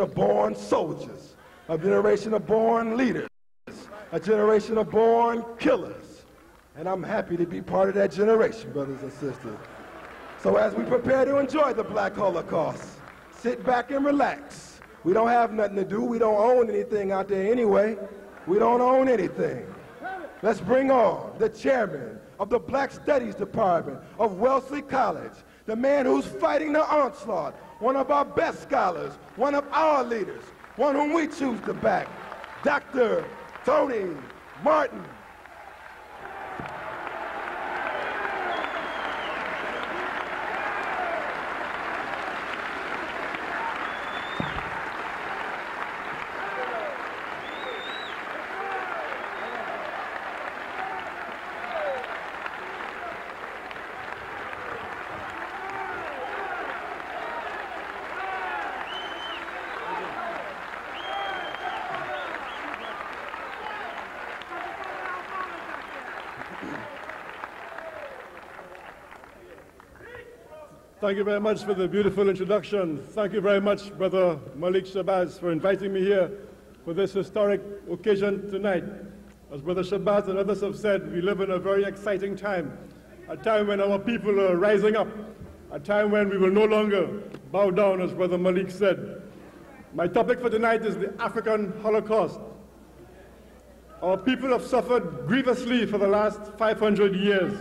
of born soldiers, a generation of born leaders, a generation of born killers. And I'm happy to be part of that generation, brothers and sisters. So as we prepare to enjoy the Black Holocaust, sit back and relax. We don't have nothing to do. We don't own anything out there anyway. We don't own anything. Let's bring on the chairman of the Black Studies Department of Wellesley College, the man who's fighting the onslaught, one of our best scholars, one of our leaders, one whom we choose to back, Dr. Tony Martin. Thank you very much for the beautiful introduction. Thank you very much, Brother Malik Shabazz, for inviting me here for this historic occasion tonight. As Brother Shabazz and others have said, we live in a very exciting time, a time when our people are rising up, a time when we will no longer bow down, as Brother Malik said. My topic for tonight is the African Holocaust. Our people have suffered grievously for the last 500 years.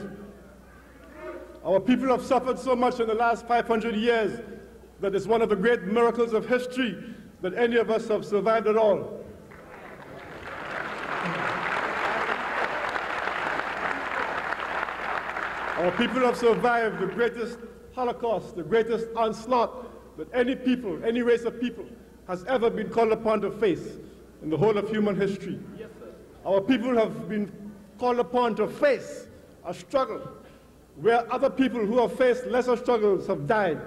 Our people have suffered so much in the last 500 years that it's one of the great miracles of history that any of us have survived at all. Our people have survived the greatest Holocaust, the greatest onslaught that any people, any race of people, has ever been called upon to face in the whole of human history. Yes, Our people have been called upon to face a struggle where other people who have faced lesser struggles have died.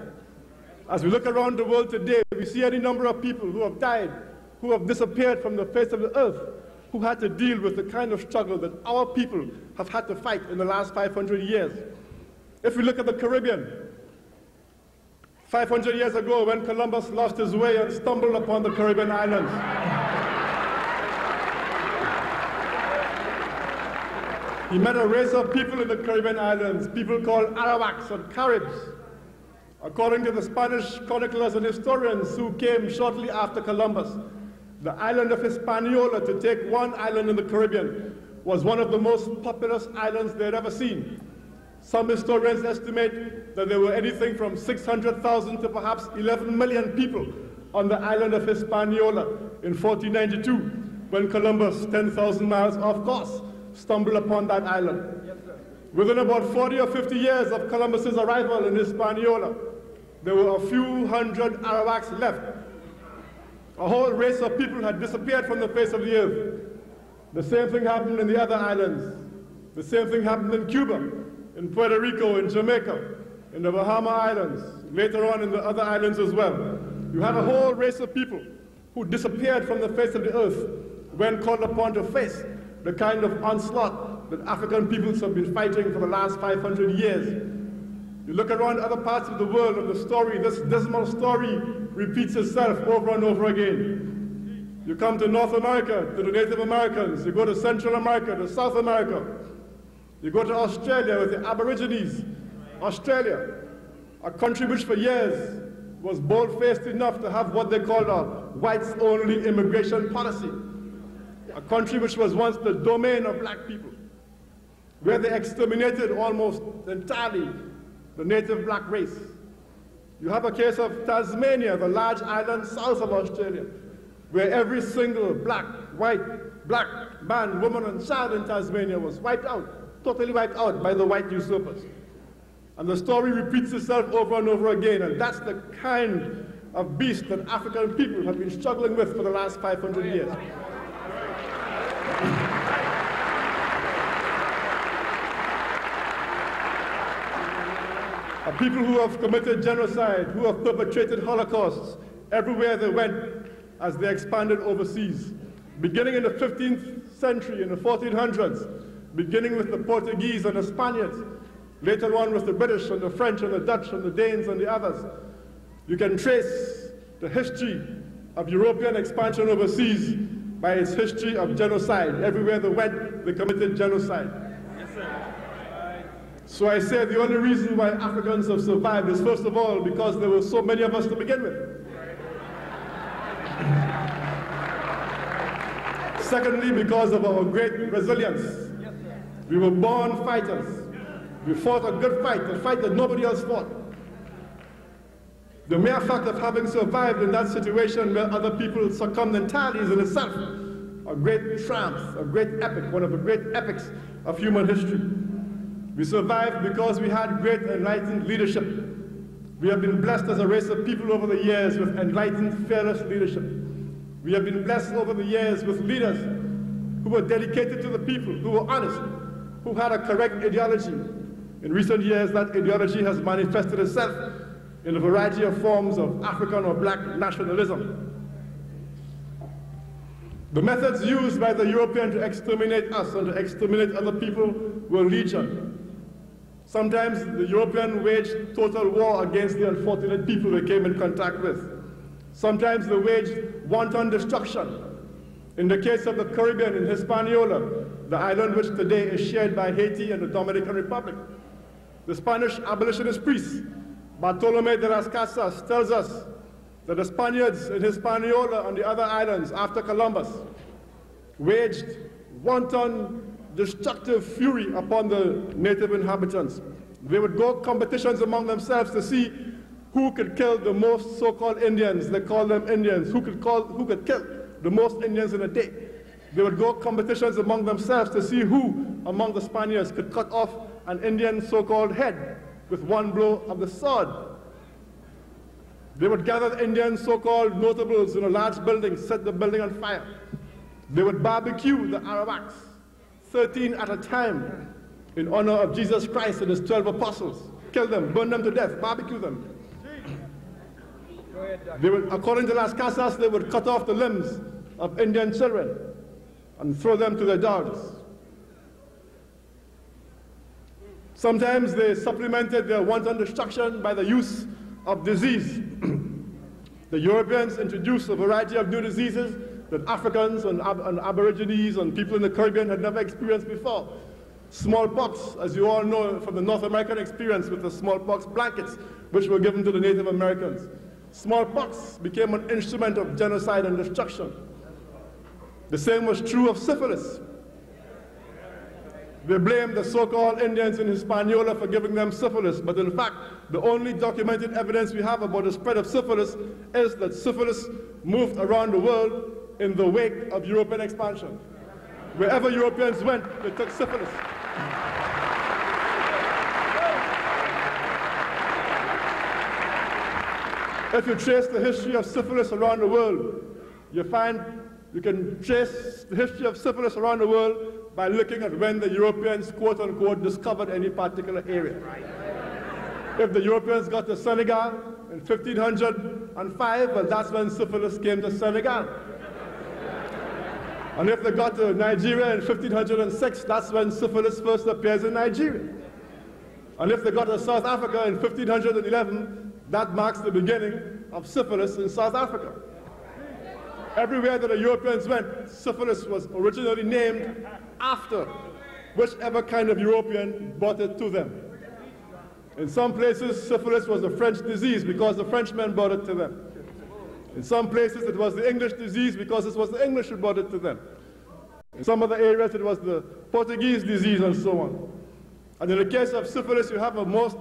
As we look around the world today, we see any number of people who have died, who have disappeared from the face of the earth, who had to deal with the kind of struggle that our people have had to fight in the last 500 years. If we look at the Caribbean, 500 years ago when Columbus lost his way and stumbled upon the Caribbean islands, He met a race of people in the Caribbean islands, people called Arawaks and Caribs. According to the Spanish chroniclers and historians who came shortly after Columbus, the island of Hispaniola, to take one island in the Caribbean, was one of the most populous islands they'd ever seen. Some historians estimate that there were anything from 600,000 to perhaps 11 million people on the island of Hispaniola in 1492 when Columbus, 10,000 miles off course, stumbled upon that island. Yes, Within about 40 or 50 years of Columbus's arrival in Hispaniola, there were a few hundred Arawaks left. A whole race of people had disappeared from the face of the earth. The same thing happened in the other islands. The same thing happened in Cuba, in Puerto Rico, in Jamaica, in the Bahama Islands, later on in the other islands as well. You had a whole race of people who disappeared from the face of the earth when called upon to face the kind of onslaught that African peoples have been fighting for the last 500 years. You look around other parts of the world and the story, this dismal story repeats itself over and over again. You come to North America, to the Native Americans, you go to Central America, to South America, you go to Australia with the Aborigines, Australia, a country which for years was bold-faced enough to have what they called a whites-only immigration policy a country which was once the domain of black people, where they exterminated almost entirely the native black race. You have a case of Tasmania, the large island south of Australia, where every single black, white, black man, woman, and child in Tasmania was wiped out, totally wiped out by the white usurpers. And the story repeats itself over and over again, and that's the kind of beast that African people have been struggling with for the last 500 years. People who have committed genocide, who have perpetrated holocausts everywhere they went as they expanded overseas. Beginning in the 15th century, in the 1400s, beginning with the Portuguese and the Spaniards, later on with the British and the French and the Dutch and the Danes and the others. You can trace the history of European expansion overseas by its history of genocide. Everywhere they went, they committed genocide. So I said the only reason why Africans have survived is first of all because there were so many of us to begin with. Secondly, because of our great resilience. We were born fighters. We fought a good fight, a fight that nobody else fought. The mere fact of having survived in that situation where other people succumbed entirely is in itself a great triumph, a great epic, one of the great epics of human history. We survived because we had great enlightened leadership. We have been blessed as a race of people over the years with enlightened, fearless leadership. We have been blessed over the years with leaders who were dedicated to the people, who were honest, who had a correct ideology. In recent years, that ideology has manifested itself in a variety of forms of African or black nationalism. The methods used by the European to exterminate us and to exterminate other people were legion. Sometimes the European waged total war against the unfortunate people they came in contact with. Sometimes they waged wanton destruction. In the case of the Caribbean in Hispaniola, the island which today is shared by Haiti and the Dominican Republic, the Spanish abolitionist priest, Bartolome de las Casas, tells us that the Spaniards in Hispaniola and the other islands after Columbus waged wanton destructive fury upon the native inhabitants. They would go competitions among themselves to see who could kill the most so-called Indians, they call them Indians, who could, call, who could kill the most Indians in a day. They would go competitions among themselves to see who among the Spaniards could cut off an Indian so-called head with one blow of the sword. They would gather the Indian so-called notables in a large building, set the building on fire. They would barbecue the Arawaks, 13 at a time, in honor of Jesus Christ and his 12 apostles. Kill them, burn them to death, barbecue them. They would, according to Las Casas, they would cut off the limbs of Indian children and throw them to the dogs. Sometimes they supplemented their wanton destruction by the use of disease. the Europeans introduced a variety of new diseases that Africans and, Ab and Aborigines and people in the Caribbean had never experienced before. Smallpox, as you all know from the North American experience with the smallpox blankets, which were given to the Native Americans. Smallpox became an instrument of genocide and destruction. The same was true of syphilis. They blamed the so-called Indians in Hispaniola for giving them syphilis, but in fact, the only documented evidence we have about the spread of syphilis is that syphilis moved around the world in the wake of European expansion. Wherever Europeans went, they took syphilis. If you trace the history of syphilis around the world, you find you can trace the history of syphilis around the world by looking at when the Europeans, quote unquote, discovered any particular area. If the Europeans got to Senegal in 1505, well, that's when syphilis came to Senegal. And if they got to Nigeria in 1506, that's when syphilis first appears in Nigeria. And if they got to South Africa in 1511, that marks the beginning of syphilis in South Africa. Everywhere that the Europeans went, syphilis was originally named after whichever kind of European brought it to them. In some places, syphilis was a French disease because the Frenchmen brought it to them. In some places, it was the English disease because it was the English who brought it to them. In some other areas, it was the Portuguese disease and so on. And in the case of syphilis, you have a most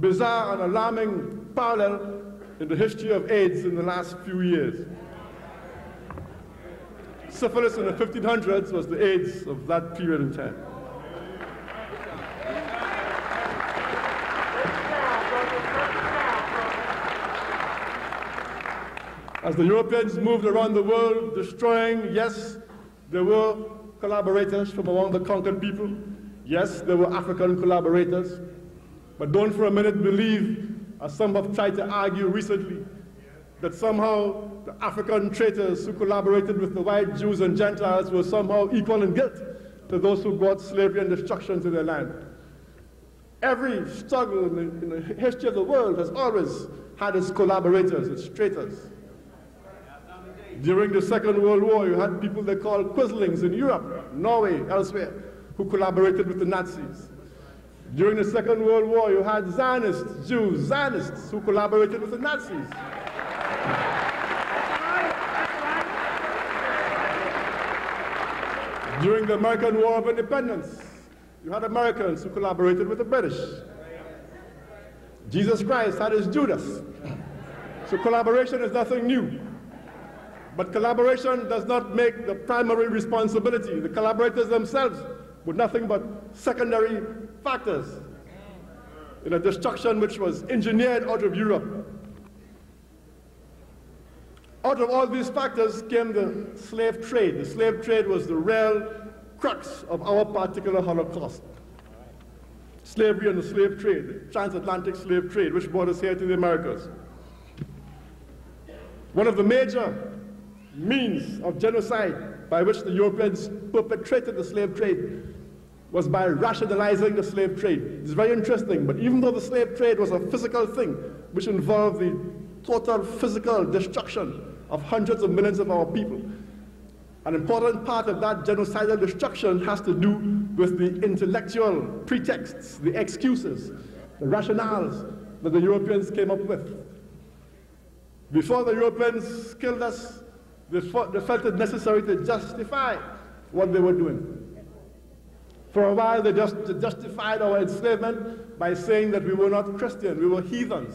bizarre and alarming parallel in the history of AIDS in the last few years. Syphilis in the 1500s was the AIDS of that period in time. As the Europeans moved around the world destroying, yes, there were collaborators from among the conquered people. Yes, there were African collaborators. But don't for a minute believe, as some have tried to argue recently, that somehow the African traitors who collaborated with the white Jews and Gentiles were somehow equal in guilt to those who brought slavery and destruction to their land. Every struggle in the, in the history of the world has always had its collaborators, its traitors. During the Second World War, you had people they called Quislings in Europe, Norway, elsewhere, who collaborated with the Nazis. During the Second World War, you had Zionists, Jews, Zionists, who collaborated with the Nazis. During the American War of Independence, you had Americans who collaborated with the British. Jesus Christ had his Judas. So collaboration is nothing new. But collaboration does not make the primary responsibility. The collaborators themselves were nothing but secondary factors in a destruction which was engineered out of Europe. Out of all these factors came the slave trade. The slave trade was the real crux of our particular Holocaust. Slavery and the slave trade, the transatlantic slave trade, which brought us here to the Americas. One of the major means of genocide by which the Europeans perpetrated the slave trade was by rationalizing the slave trade. It's very interesting, but even though the slave trade was a physical thing, which involved the total physical destruction of hundreds of millions of our people, an important part of that genocidal destruction has to do with the intellectual pretexts, the excuses, the rationales that the Europeans came up with. Before the Europeans killed us, they felt it necessary to justify what they were doing. For a while, they just justified our enslavement by saying that we were not Christian, we were heathens.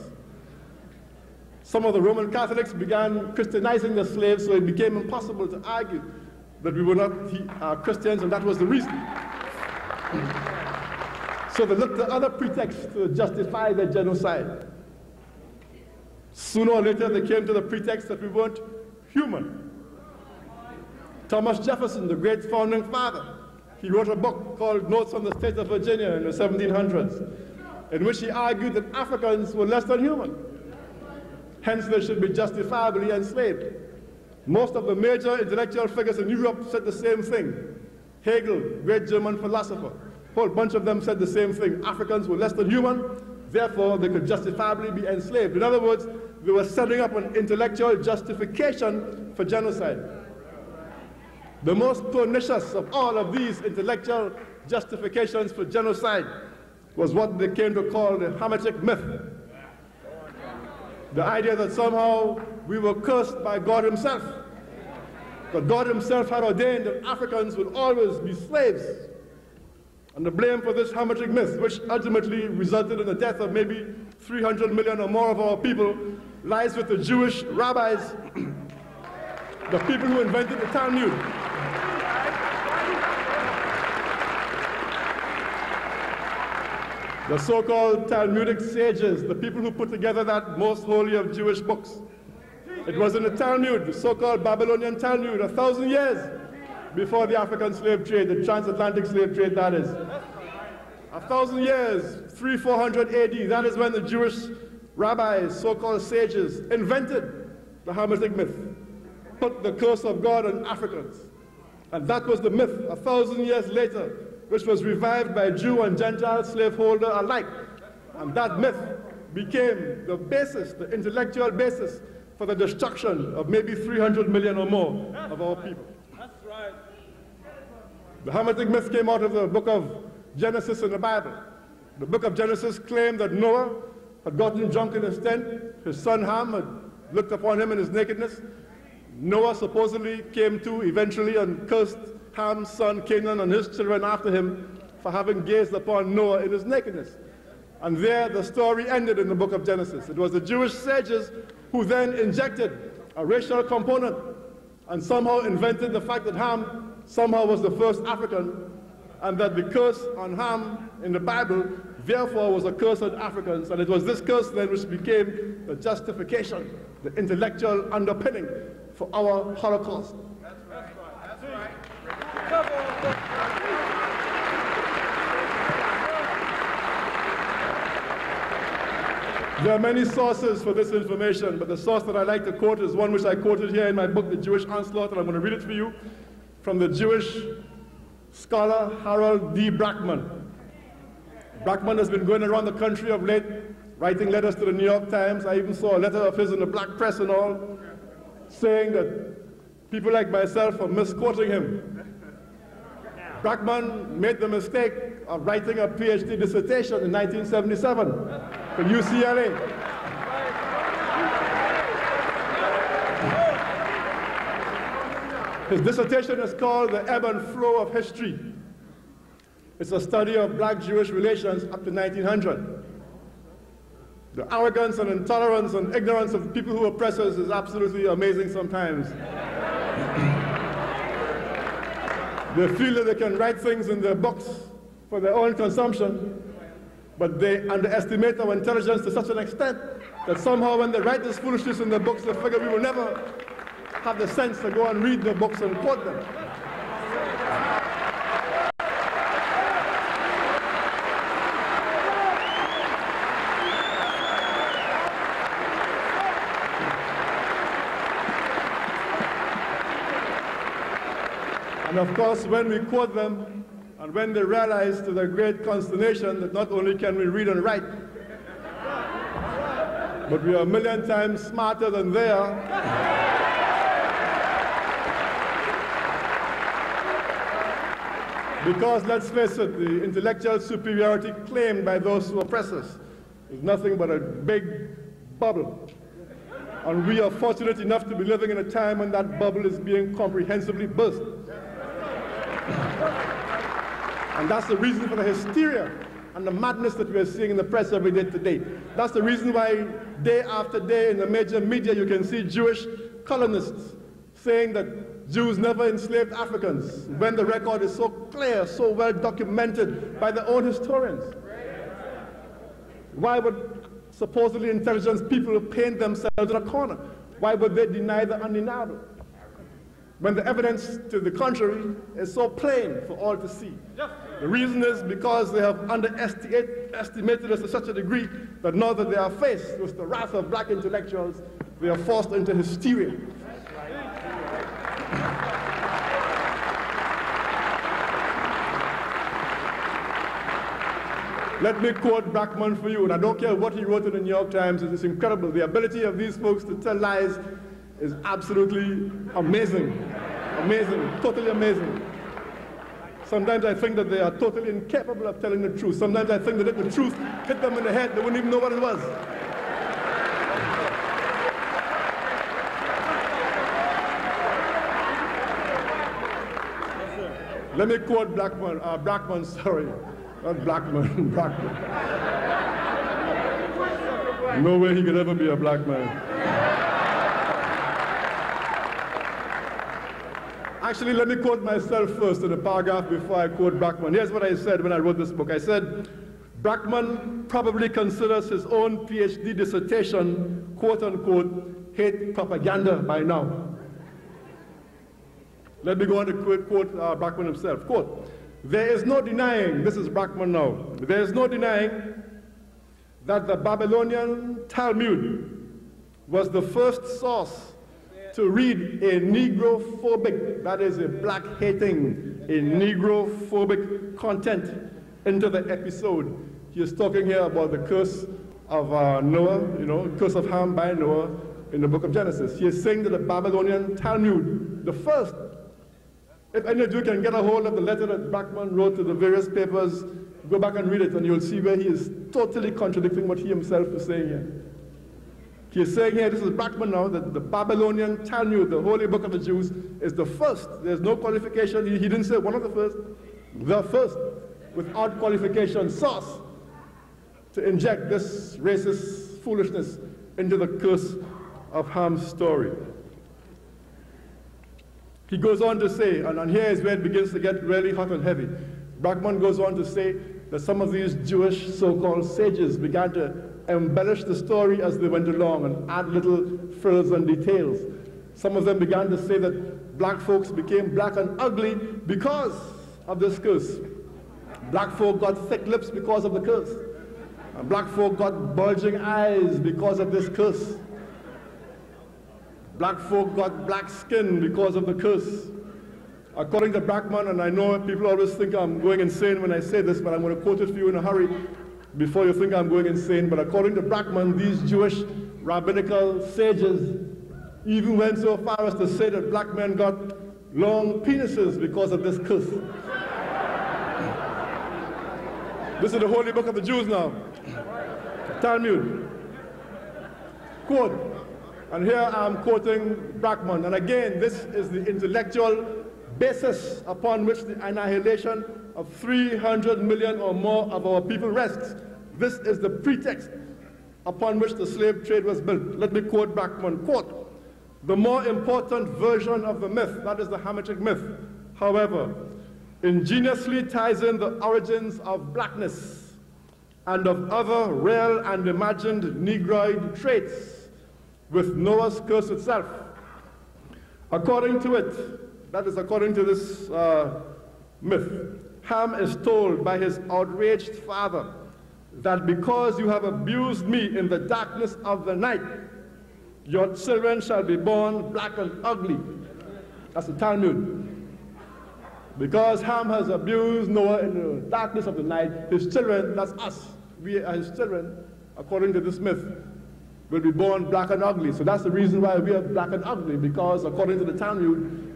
Some of the Roman Catholics began Christianizing the slaves, so it became impossible to argue that we were not uh, Christians, and that was the reason. so they looked at other pretexts to justify their genocide. Sooner or later, they came to the pretext that we weren't human. Thomas Jefferson, the great founding father, he wrote a book called Notes on the State of Virginia in the 1700s, in which he argued that Africans were less than human. Hence, they should be justifiably enslaved. Most of the major intellectual figures in Europe said the same thing. Hegel, great German philosopher, a whole bunch of them said the same thing. Africans were less than human, therefore they could justifiably be enslaved. In other words, they were setting up an intellectual justification for genocide. The most pernicious of all of these intellectual justifications for genocide was what they came to call the Hamitic myth. The idea that somehow we were cursed by God Himself. That God Himself had ordained that Africans would always be slaves. And the blame for this Hamitic myth, which ultimately resulted in the death of maybe 300 million or more of our people, lies with the Jewish rabbis, the people who invented the Talmud. The so-called Talmudic sages, the people who put together that most holy of Jewish books. It was in the Talmud, the so-called Babylonian Talmud, a thousand years before the African slave trade, the transatlantic slave trade, that is. A thousand years, three, four hundred AD, that is when the Jewish rabbis, so-called sages, invented the Hamitic myth, put the curse of God on Africans. And that was the myth a thousand years later, which was revived by Jew and Gentile slaveholder alike. And that myth became the basis, the intellectual basis for the destruction of maybe 300 million or more of our people. That's right. The Hamitic myth came out of the book of Genesis in the Bible. The book of Genesis claimed that Noah had gotten drunk in his tent. His son Ham had looked upon him in his nakedness. Noah supposedly came to eventually and cursed Ham's son Canaan and his children after him for having gazed upon Noah in his nakedness. And there the story ended in the book of Genesis. It was the Jewish sages who then injected a racial component and somehow invented the fact that Ham somehow was the first African and that the curse on Ham in the Bible therefore was a curse on Africans. And it was this curse then which became the justification, the intellectual underpinning for our Holocaust. That's right. That's right. There are many sources for this information, but the source that I like to quote is one which I quoted here in my book, The Jewish Onslaught, and I'm going to read it for you from the Jewish scholar Harold D. Brackman. Brackman has been going around the country of late, writing letters to the New York Times. I even saw a letter of his in the black press and all, saying that People like myself are misquoting him. Brackman made the mistake of writing a PhD dissertation in 1977 from UCLA. His dissertation is called The Ebb and Flow of History. It's a study of black Jewish relations up to 1900. The arrogance and intolerance and ignorance of people who oppress us is absolutely amazing sometimes. they feel that they can write things in their books for their own consumption, but they underestimate our intelligence to such an extent that somehow when they write this foolishness in their books, they figure we will never have the sense to go and read the books and quote them. Of course, when we quote them, and when they realize to their great consternation that not only can we read and write, but we are a million times smarter than they are. Because let's face it, the intellectual superiority claimed by those who oppress us is nothing but a big bubble. And we are fortunate enough to be living in a time when that bubble is being comprehensively burst. And that's the reason for the hysteria and the madness that we're seeing in the press every day today. That's the reason why day after day in the major media you can see Jewish colonists saying that Jews never enslaved Africans when the record is so clear, so well documented by their own historians. Why would supposedly intelligent people paint themselves in a corner? Why would they deny the undeniable? When the evidence to the contrary is so plain for all to see. The reason is because they have underestimated us to such a degree that now that they are faced with the wrath of black intellectuals, they are forced into hysteria. Let me quote Brackman for you, and I don't care what he wrote in the New York Times, it's incredible. The ability of these folks to tell lies is absolutely amazing. Amazing, totally amazing. Sometimes I think that they are totally incapable of telling the truth. Sometimes I think that if the truth hit them in the head, they wouldn't even know what it was. Let me quote Blackman, uh, Blackman, sorry, not Blackman, Brackman. No way he could ever be a black man. Actually, let me quote myself first in the paragraph before I quote Brackman. Here's what I said when I wrote this book. I said, Brackman probably considers his own PhD dissertation, quote unquote, hate propaganda by now. Let me go on to quote, quote uh, Brackman himself. Quote, there is no denying, this is Brackman now, there is no denying that the Babylonian Talmud was the first source to read a Negrophobic, that is a black hating, a Negrophobic content into the episode. He is talking here about the curse of uh, Noah, you know, curse of Ham by Noah in the book of Genesis. He is saying that the Babylonian Talmud, the first, if any of you can get a hold of the letter that Brackman wrote to the various papers, go back and read it and you'll see where he is totally contradicting what he himself is saying here. He's saying here, this is Brackman now, that the Babylonian Talmud, the holy book of the Jews, is the first. There's no qualification. He, he didn't say one of the first, the first, without qualification, source to inject this racist foolishness into the curse of Ham's story. He goes on to say, and, and here is where it begins to get really hot and heavy. Brackman goes on to say that some of these Jewish so-called sages began to embellish the story as they went along and add little frills and details. Some of them began to say that black folks became black and ugly because of this curse. Black folk got thick lips because of the curse. And black folk got bulging eyes because of this curse. Black folk got black skin because of the curse. According to Brackman, and I know people always think I'm going insane when I say this, but I'm going to quote it for you in a hurry before you think I'm going insane, but according to Brackman, these Jewish rabbinical sages even went so far as to say that black men got long penises because of this curse. this is the holy book of the Jews now. Talmud. Quote, and here I'm quoting Brackman, and again, this is the intellectual basis upon which the annihilation of 300 million or more of our people rests. This is the pretext upon which the slave trade was built. Let me quote Brackman, quote, the more important version of the myth, that is the Hamitic myth, however, ingeniously ties in the origins of blackness and of other real and imagined Negroid traits with Noah's curse itself. According to it, that is according to this uh, myth, Ham is told by his outraged father that because you have abused me in the darkness of the night, your children shall be born black and ugly. That's the Talmud. Because Ham has abused Noah in the darkness of the night, his children, that's us, we are his children, according to this myth, will be born black and ugly. So that's the reason why we are black and ugly, because according to the Talmud,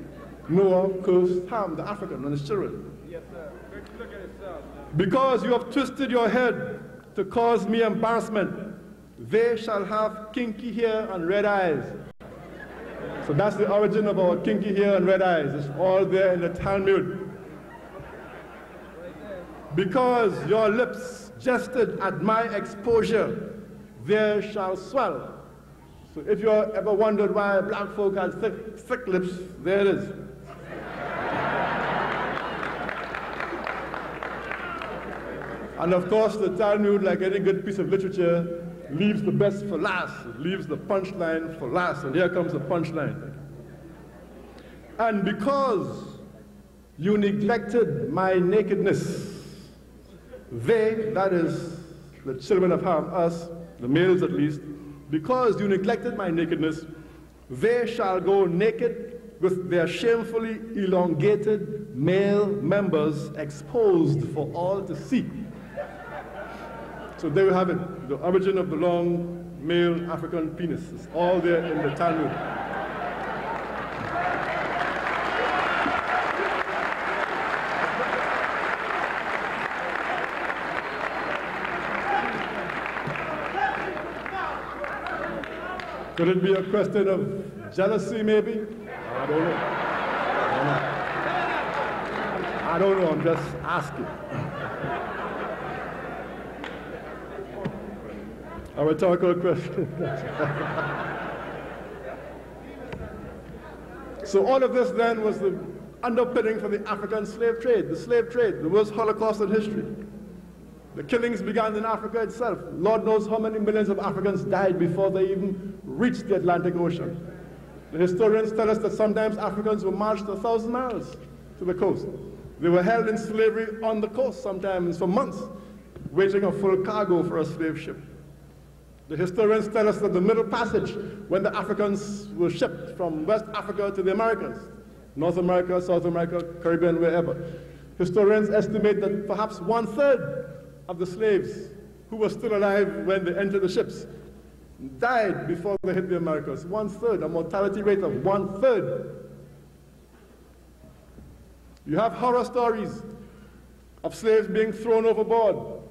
Noah cursed Ham, the African, and his children. Yes, sir. Look at yourself. Because you have twisted your head to cause me embarrassment, they shall have kinky hair and red eyes. So that's the origin of our kinky hair and red eyes. It's all there in the Talmud. Because your lips jested at my exposure, there shall swell. So if you ever wondered why black folk have thick, thick lips, there it is. And of course, the Talmud, like any good piece of literature, leaves the best for last. It leaves the punchline for last. And here comes the punchline. And because you neglected my nakedness, they, that is the children of Ham, us, the males at least, because you neglected my nakedness, they shall go naked with their shamefully elongated male members exposed for all to see. So there you have it, the origin of the long male African penis. It's all there in the Talmud. Could it be a question of jealousy, maybe? I don't know. I don't know, I'm just asking. A rhetorical question. so all of this then was the underpinning for the African slave trade, the slave trade, the worst Holocaust in history. The killings began in Africa itself. Lord knows how many millions of Africans died before they even reached the Atlantic Ocean. The historians tell us that sometimes Africans were marched a thousand miles to the coast. They were held in slavery on the coast sometimes for months, waiting a full cargo for a slave ship. The historians tell us that the Middle Passage, when the Africans were shipped from West Africa to the Americas, North America, South America, Caribbean, wherever, historians estimate that perhaps one third of the slaves who were still alive when they entered the ships died before they hit the Americas. One third, a mortality rate of one third. You have horror stories of slaves being thrown overboard,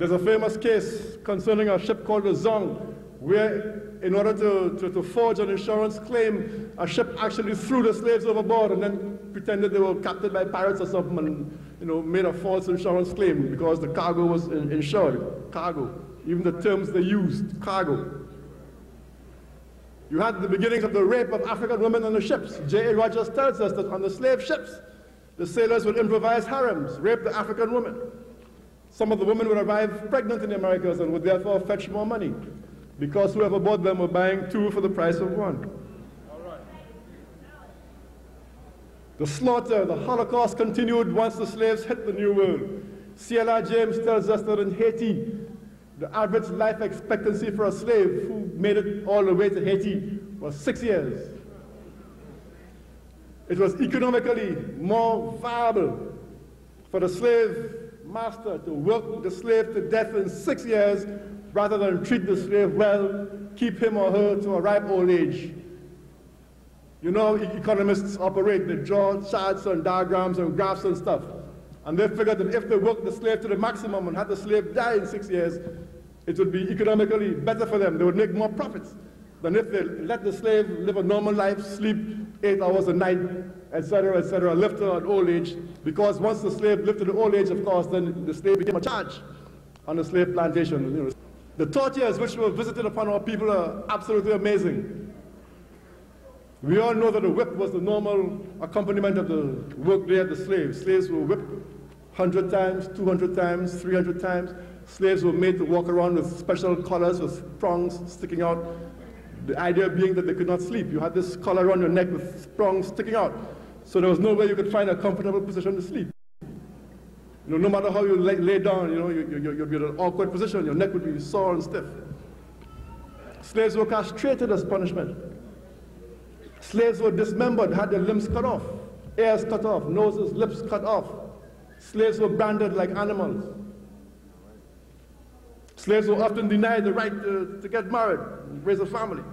there's a famous case concerning a ship called the Zong, where in order to, to, to, forge an insurance claim, a ship actually threw the slaves overboard and then pretended they were captured by pirates or something and you know, made a false insurance claim because the cargo was in, insured. Cargo. Even the terms they used, cargo. You had the beginnings of the rape of African women on the ships. J.A. Rogers tells us that on the slave ships, the sailors would improvise harems, rape the African women. Some of the women would arrive pregnant in the Americas and would therefore fetch more money because whoever bought them were buying two for the price of one. The slaughter, the Holocaust continued once the slaves hit the New World. C.L.R. James tells us that in Haiti, the average life expectancy for a slave who made it all the way to Haiti was six years. It was economically more viable for the slave master to work the slave to death in six years rather than treat the slave well, keep him or her to a ripe old age, You know, economists operate. They draw charts and diagrams and graphs and stuff. And they figured that if they worked the slave to the maximum and had the slave die in six years, it would be economically better for them. They would make more profits than if they let the slave live a normal life, sleep eight hours a night, etc., etc., to an old age. Because once the slave lifted the old age, of course, then the slave became a charge on the slave plantation. You know. The tortures which were visited upon our people are absolutely amazing. We all know that the whip was the normal accompaniment of the workday of the slaves. Slaves were whipped 100 times, 200 times, 300 times. Slaves were made to walk around with special collars with prongs sticking out. The idea being that they could not sleep. You had this collar around your neck with prongs sticking out. So there was no way you could find a comfortable position to sleep. You know, no matter how you lay, lay down, you know, you, you, you'd be in an awkward position. Your neck would be sore and stiff. Slaves were castrated as punishment. Slaves were dismembered, had their limbs cut off, ears cut off, noses, lips cut off. Slaves were branded like animals. Slaves were often denied the right to, to get married, raise a family.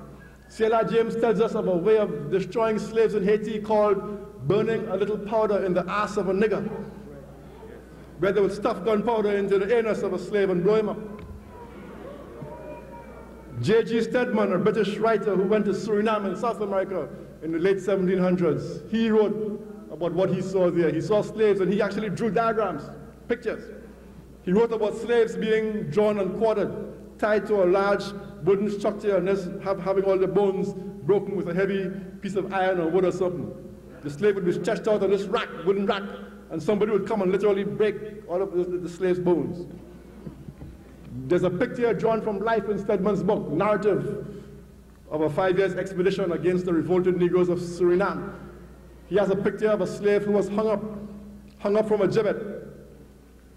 C.L.R. James tells us of a way of destroying slaves in Haiti called burning a little powder in the ass of a nigger, where they would stuff gunpowder into the anus of a slave and blow him up. J.G. Stedman, a British writer who went to Suriname in South America in the late 1700s, he wrote about what he saw there. He saw slaves and he actually drew diagrams, pictures. He wrote about slaves being drawn and quartered, tied to a large wooden structure and having all the bones broken with a heavy piece of iron or wood or something. The slave would be stretched out on this rack, wooden rack, and somebody would come and literally break all of the, the slave's bones. There's a picture drawn from life in Stedman's book, narrative of a five years expedition against the revolted Negroes of Suriname. He has a picture of a slave who was hung up, hung up from a gibbet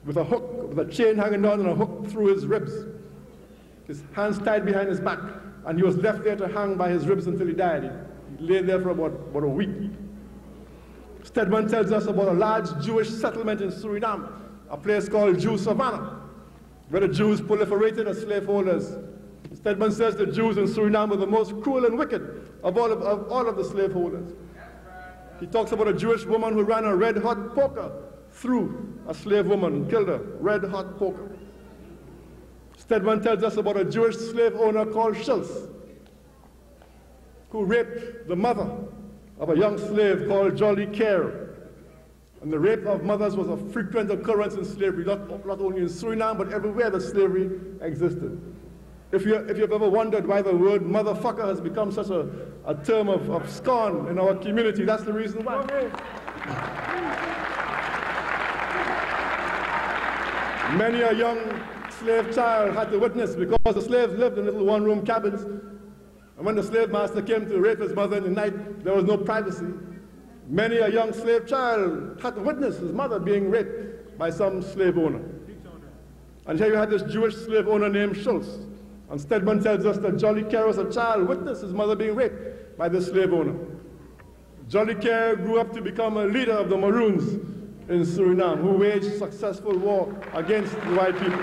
with a hook, with a chain hanging down and a hook through his ribs. His hands tied behind his back, and he was left there to hang by his ribs until he died. He lay there for about, about a week. Stedman tells us about a large Jewish settlement in Suriname, a place called Jew Savannah where the Jews proliferated as slaveholders. Stedman says the Jews in Suriname were the most cruel and wicked of all of, of all of the slaveholders. He talks about a Jewish woman who ran a red hot poker through a slave woman killed her. Red hot poker. Stedman tells us about a Jewish slave owner called Schultz who raped the mother of a young slave called Jolycoeur. And the rape of mothers was a frequent occurrence in slavery, not, not only in Suriname, but everywhere that slavery existed. If, you, if you've ever wondered why the word motherfucker has become such a, a term of, of scorn in our community, that's the reason why. Many a young slave child had to witness because the slaves lived in little one room cabins. And when the slave master came to rape his mother in the night, there was no privacy. Many a young slave child had to witness his mother being raped by some slave owner. And here you had this Jewish slave owner named Schultz. And Stedman tells us that Jolycoeur was a child witnessed his mother being raped by this slave owner. Jolycoeur grew up to become a leader of the Maroons in Suriname who waged successful war against the white people.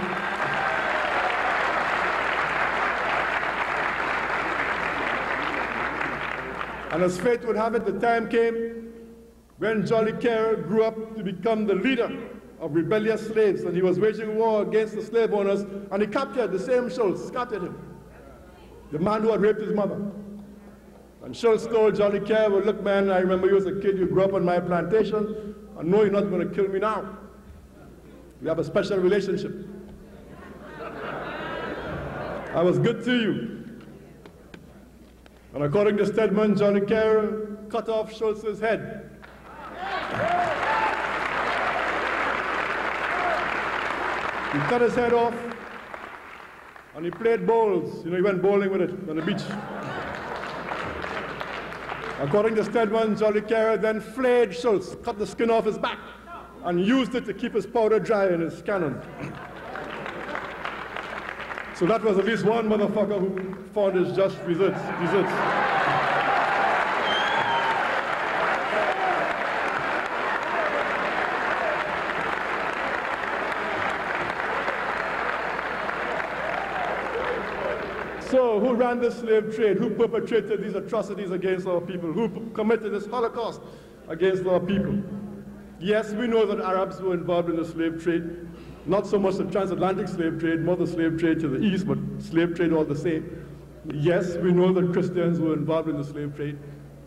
And as fate would have it, the time came when Jolycoeur grew up to become the leader of rebellious slaves, and he was waging war against the slave owners, and he captured the same Schultz, captured him, the man who had raped his mother. And Schultz told Jolycoeur, well, look, man, I remember you as a kid, you grew up on my plantation. I know you're not going to kill me now. We have a special relationship. I was good to you. And according to Stedman, Johnny Care cut off Schultz's head. He cut his head off and he played bowls. You know, he went bowling with it on the beach. According to Stedman, Jolycoeur then flayed Schultz, cut the skin off his back, and used it to keep his powder dry in his cannon. So that was at least one motherfucker who found his just results. results. So who ran the slave trade, who perpetrated these atrocities against our people, who committed this Holocaust against our people. Yes, we know that Arabs were involved in the slave trade, not so much the transatlantic slave trade, more the slave trade to the east, but slave trade all the same. Yes, we know that Christians were involved in the slave trade.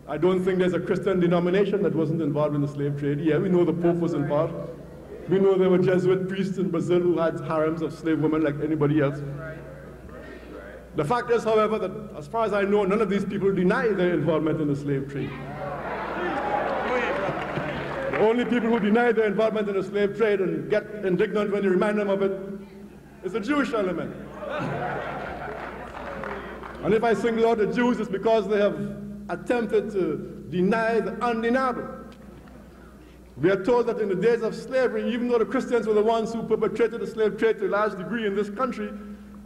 I don't think there's a Christian denomination that wasn't involved in the slave trade. Yeah, we know the Pope was involved. We know there were Jesuit priests in Brazil who had harems of slave women like anybody else. The fact is, however, that as far as I know, none of these people deny their involvement in the slave trade. Only people who deny their involvement in the slave trade and get indignant when you remind them of it is the Jewish element. And if I single out the Jews, it's because they have attempted to deny the undeniable. We are told that in the days of slavery, even though the Christians were the ones who perpetrated the slave trade to a large degree in this country,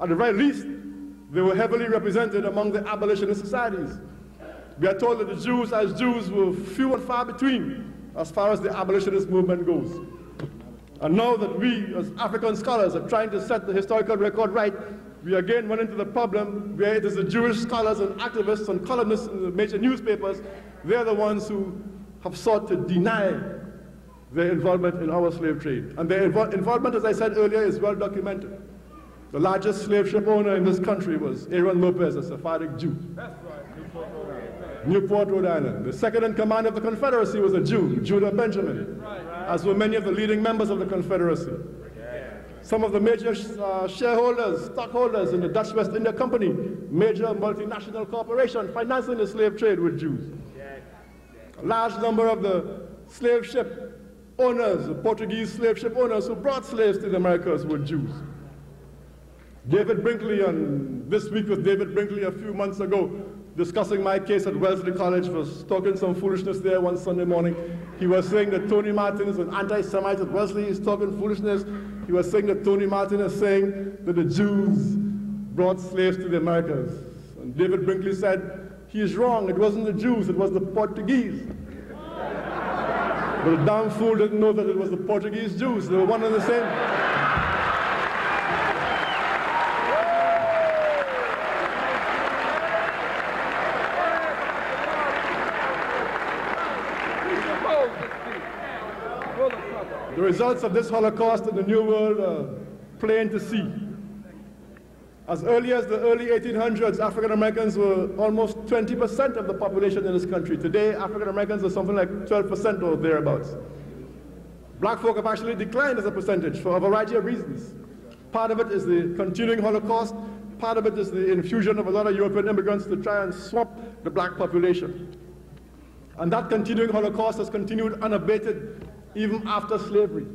at the very least, they were heavily represented among the abolitionist societies. We are told that the Jews, as Jews, were few and far between as far as the abolitionist movement goes. And now that we, as African scholars, are trying to set the historical record right, we again run into the problem where it is the Jewish scholars and activists and columnists in the major newspapers, they're the ones who have sought to deny their involvement in our slave trade. And their invo involvement, as I said earlier, is well documented. The largest slave ship owner in this country was Aaron Lopez, a Sephardic Jew. Newport, Rhode Island. The second in command of the Confederacy was a Jew, Judah Benjamin, as were many of the leading members of the Confederacy. Some of the major uh, shareholders, stockholders in the Dutch West India Company, major multinational corporation financing the slave trade with Jews. A large number of the slave ship owners, the Portuguese slave ship owners who brought slaves to the Americas were Jews. David Brinkley, and this week with David Brinkley a few months ago, discussing my case at Wellesley College, was talking some foolishness there one Sunday morning. He was saying that Tony Martin is an anti-Semite at Wellesley, he's talking foolishness. He was saying that Tony Martin is saying that the Jews brought slaves to the Americas. And David Brinkley said, he is wrong, it wasn't the Jews, it was the Portuguese. But the damn fool didn't know that it was the Portuguese Jews. They were one and the same. Results of this Holocaust in the New World are plain to see. As early as the early 1800s, African Americans were almost 20% of the population in this country. Today, African Americans are something like 12% or thereabouts. Black folk have actually declined as a percentage for a variety of reasons. Part of it is the continuing Holocaust. Part of it is the infusion of a lot of European immigrants to try and swamp the black population. And that continuing Holocaust has continued unabated even after slavery.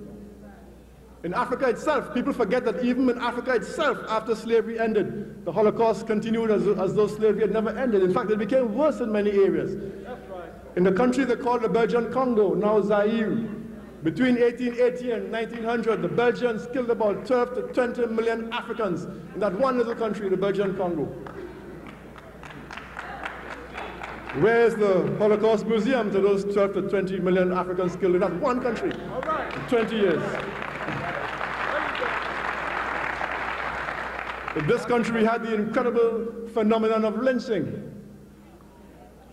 In Africa itself, people forget that even in Africa itself, after slavery ended, the Holocaust continued as, as though slavery had never ended. In fact, it became worse in many areas. Right. In the country they call the Belgian Congo, now Zaire, between 1880 and 1900, the Belgians killed about 12 to 20 million Africans in that one little country, the Belgian Congo. Where is the Holocaust Museum to those 12 to 20 million Africans killed in that one country in 20 years? In this country, we had the incredible phenomenon of lynching.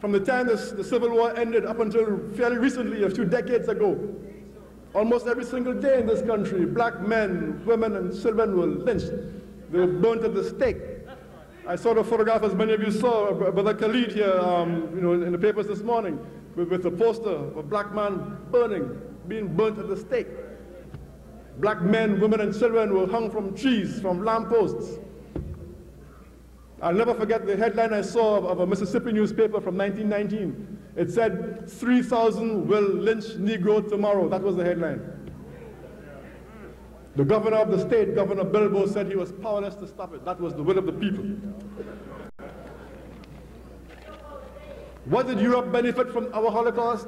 From the time this, the Civil War ended up until fairly recently, a few decades ago, almost every single day in this country, black men, women, and children were lynched. They were burnt at the stake. I saw the photograph, as many of you saw, Brother Khalid here, um, you know, in the papers this morning, with, with a poster of a black man burning, being burnt at the stake. Black men, women, and children were hung from trees, from lampposts. I'll never forget the headline I saw of, of a Mississippi newspaper from 1919. It said, 3,000 will lynch Negro tomorrow. That was the headline. The governor of the state, Governor Bilbo, said he was powerless to stop it. That was the will of the people. What did Europe benefit from our Holocaust?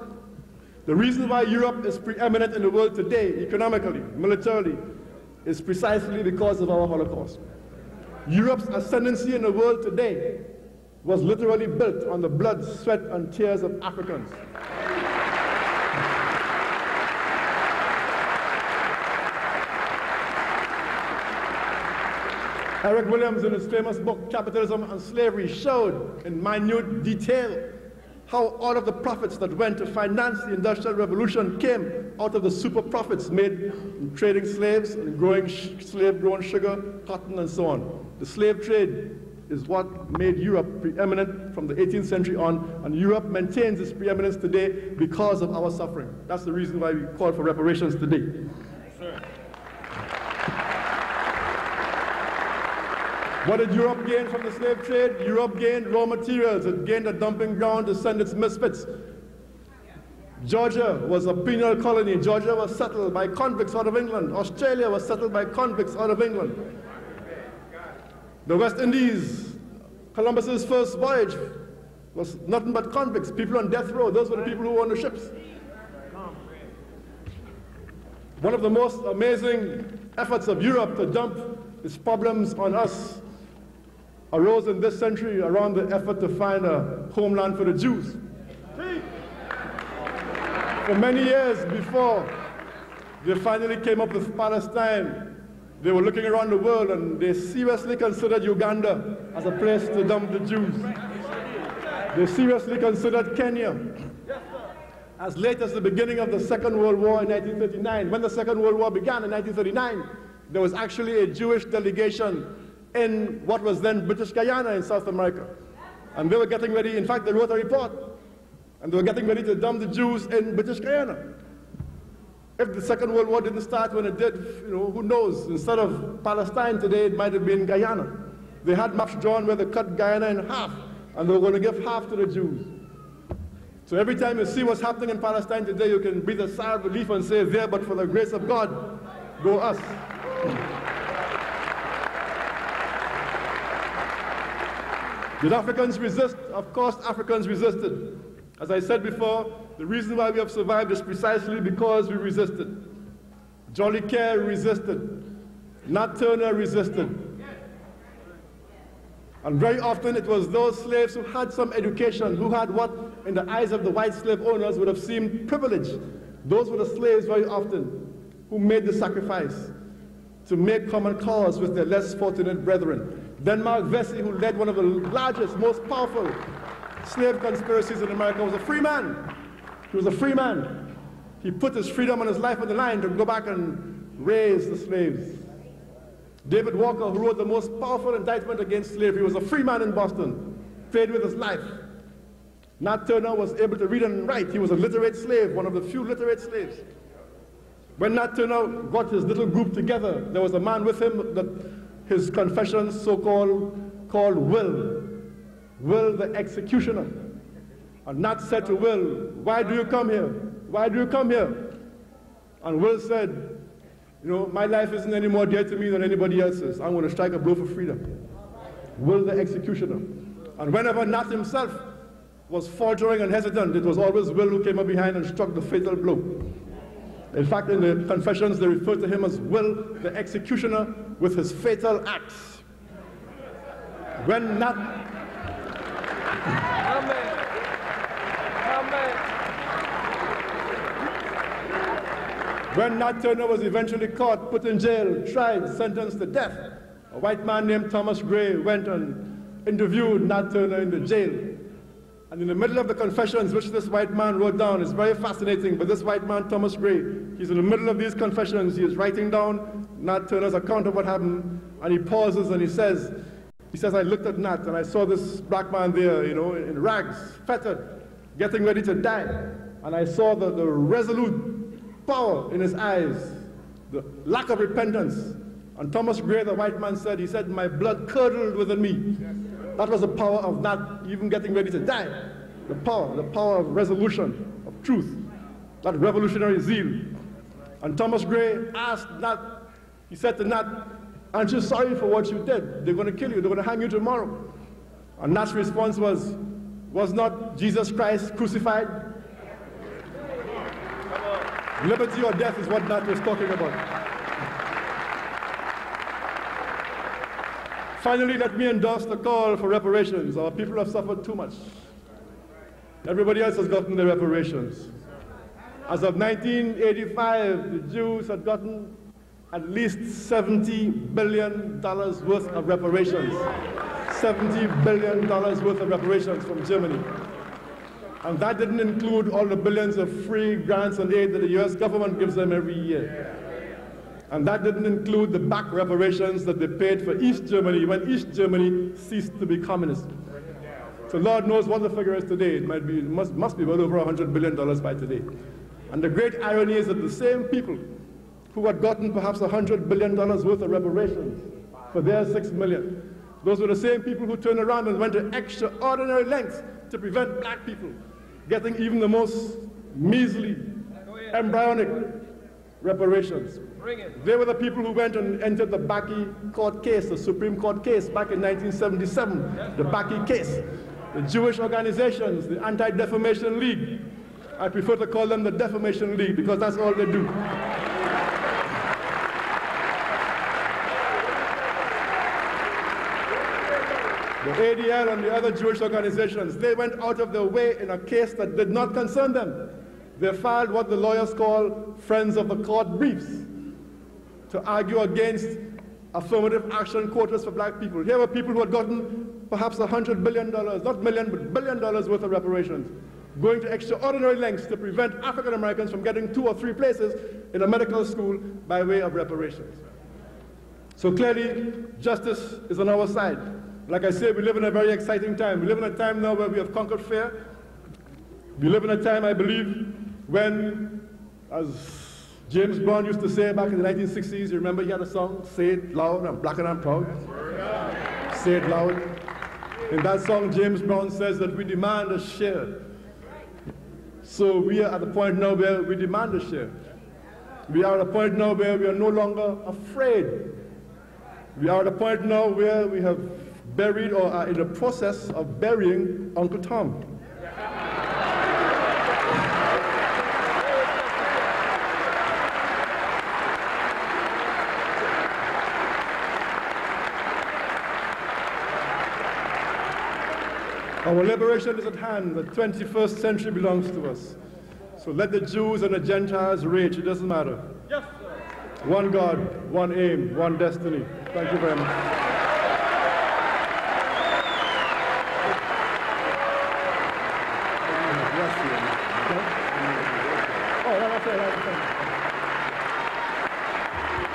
The reason why Europe is preeminent in the world today, economically, militarily, is precisely because of our Holocaust. Europe's ascendancy in the world today was literally built on the blood, sweat, and tears of Africans. Eric Williams, in his famous book, Capitalism and Slavery, showed in minute detail how all of the profits that went to finance the Industrial Revolution came out of the super profits made in trading slaves and growing slave-grown sugar, cotton, and so on. The slave trade is what made Europe preeminent from the 18th century on, and Europe maintains its preeminence today because of our suffering. That's the reason why we call for reparations today. What did Europe gain from the slave trade? Europe gained raw materials. It gained a dumping ground to send its misfits. Georgia was a penal colony. Georgia was settled by convicts out of England. Australia was settled by convicts out of England. The West Indies, Columbus's first voyage, was nothing but convicts, people on death row. Those were the people who on the ships. One of the most amazing efforts of Europe to dump its problems on us arose in this century around the effort to find a homeland for the Jews. For many years before they finally came up with Palestine, they were looking around the world and they seriously considered Uganda as a place to dump the Jews. They seriously considered Kenya. As late as the beginning of the Second World War in 1939, when the Second World War began in 1939, there was actually a Jewish delegation in what was then British Guyana in South America. And they were getting ready, in fact, they wrote a report, and they were getting ready to dump the Jews in British Guyana. If the Second World War didn't start when it did, you know, who knows? Instead of Palestine today, it might have been Guyana. They had maps drawn where they cut Guyana in half, and they were going to give half to the Jews. So every time you see what's happening in Palestine today, you can breathe a sigh of relief and say, there, but for the grace of God, go us. Did Africans resist? Of course, Africans resisted. As I said before, the reason why we have survived is precisely because we resisted. Jolycoeur resisted. Nat Turner resisted. And very often it was those slaves who had some education, who had what, in the eyes of the white slave owners, would have seemed privilege. Those were the slaves very often who made the sacrifice to make common cause with their less fortunate brethren. Denmark Vesey, who led one of the largest, most powerful slave conspiracies in America, was a free man. He was a free man. He put his freedom and his life on the line to go back and raise the slaves. David Walker, who wrote the most powerful indictment against slavery, was a free man in Boston, paid with his life. Nat Turner was able to read and write. He was a literate slave, one of the few literate slaves. When Nat Turner got his little group together, there was a man with him that his confession, so-called, called Will, Will the executioner. And Nat said to Will, why do you come here? Why do you come here? And Will said, you know, my life isn't any more dear to me than anybody else's. I'm going to strike a blow for freedom. Will the executioner. And whenever Nat himself was faltering and hesitant, it was always Will who came up behind and struck the fatal blow. In fact, in the confessions, they refer to him as Will, the executioner, with his fatal axe. When Nat... Amen. Amen. When Nat Turner was eventually caught, put in jail, tried, sentenced to death, a white man named Thomas Gray went and interviewed Nat Turner in the jail and in the middle of the confessions, which this white man wrote down, it's very fascinating, but this white man, Thomas Gray, he's in the middle of these confessions, he is writing down Nat Turner's account of what happened, and he pauses and he says, he says, I looked at Nat and I saw this black man there, you know, in rags, fettered, getting ready to die. And I saw the, the resolute power in his eyes, the lack of repentance. And Thomas Gray, the white man, said, he said, my blood curdled within me. That was the power of not even getting ready to die. The power, the power of resolution, of truth, that revolutionary zeal. And Thomas Gray asked Nat, he said to Nat, aren't you sorry for what you did? They're going to kill you, they're going to hang you tomorrow. And Nat's response was, was not Jesus Christ crucified? Liberty or death is what Nat was talking about. Finally, let me endorse the call for reparations. Our people have suffered too much. Everybody else has gotten their reparations. As of 1985, the Jews had gotten at least $70 billion worth of reparations. $70 billion worth of reparations from Germany. And that didn't include all the billions of free grants and aid that the US government gives them every year. And that didn't include the back reparations that they paid for East Germany when East Germany ceased to be communist. So Lord knows what the figure is today. It might be, must, must be well over $100 billion by today. And the great irony is that the same people who had gotten perhaps $100 billion worth of reparations for their six million, those were the same people who turned around and went to extraordinary lengths to prevent black people getting even the most measly, embryonic reparations. They were the people who went and entered the Bakke court case, the Supreme Court case back in 1977, the Bakke case. The Jewish organizations, the Anti-Defamation League. I prefer to call them the Defamation League because that's all they do. The ADL and the other Jewish organizations, they went out of their way in a case that did not concern them. They filed what the lawyers call friends of the court briefs to argue against affirmative action quotas for black people. Here were people who had gotten perhaps $100 billion, not million, but billion dollars worth of reparations, going to extraordinary lengths to prevent African Americans from getting two or three places in a medical school by way of reparations. So clearly, justice is on our side. Like I say, we live in a very exciting time. We live in a time now where we have conquered fear. We live in a time, I believe, when, as James Brown used to say back in the 1960s, you remember he had a song, Say It Loud, I'm Black and I'm Proud? Say It Loud. In that song, James Brown says that we demand a share. So we are at the point now where we demand a share. We are at a point now where we are no longer afraid. We are at a point now where we have buried or are in the process of burying Uncle Tom. Our liberation is at hand. The 21st century belongs to us. So let the Jews and the Gentiles rage. It doesn't matter. Yes, sir. One God, one aim, one destiny. Thank you very much.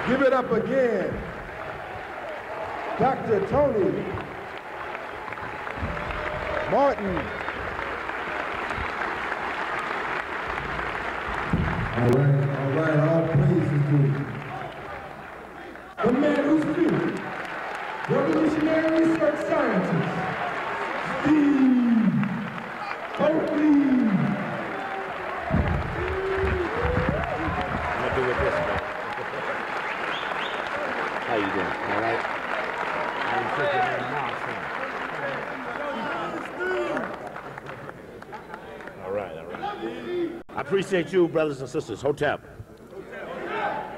Give it up again. Dr. Tony Martin all praises to the man who's feared, revolutionary research scientist, Steve Cokely. How you doing? All right? How you taking that nonsense? All right, all right. I appreciate you, brothers and sisters. Hotep.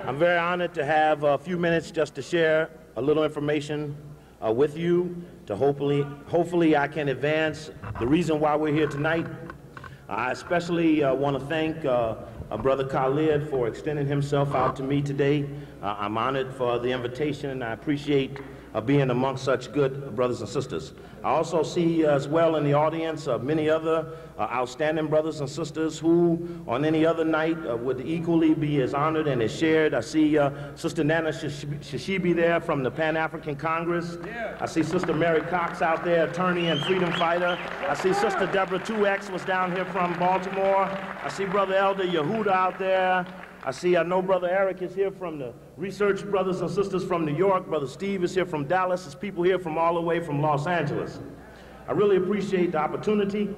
I'm very honored to have a few minutes just to share a little information uh, with you to hopefully, hopefully I can advance the reason why we're here tonight. I especially uh, want to thank uh, uh, Brother Khalid for extending himself out to me today. Uh, I'm honored for the invitation and I appreciate uh, being amongst such good brothers and sisters. I also see as well in the audience uh, many other uh, outstanding brothers and sisters who on any other night uh, would equally be as honored and as shared. I see uh, Sister Nana Shishibi there from the Pan-African Congress. Yeah. I see Sister Mary Cox out there, attorney and freedom fighter. I see Sister Deborah 2X was down here from Baltimore. I see Brother Elder Yehuda out there. I see, I know Brother Eric is here from the research brothers and sisters from New York. Brother Steve is here from Dallas. There's people here from all the way from Los Angeles. I really appreciate the opportunity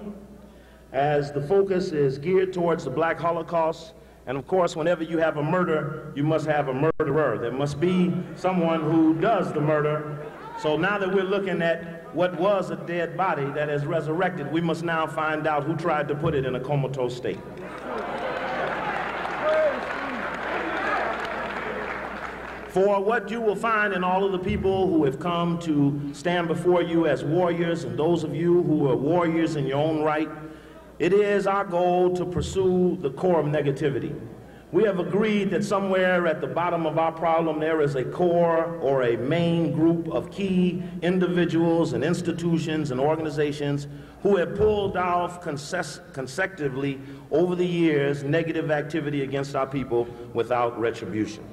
as the focus is geared towards the black Holocaust. And of course, whenever you have a murder, you must have a murderer. There must be someone who does the murder. So now that we're looking at what was a dead body that is resurrected, we must now find out who tried to put it in a comatose state. For what you will find in all of the people who have come to stand before you as warriors, and those of you who are warriors in your own right, it is our goal to pursue the core of negativity. We have agreed that somewhere at the bottom of our problem there is a core or a main group of key individuals and institutions and organizations who have pulled off consecutively over the years negative activity against our people without retribution.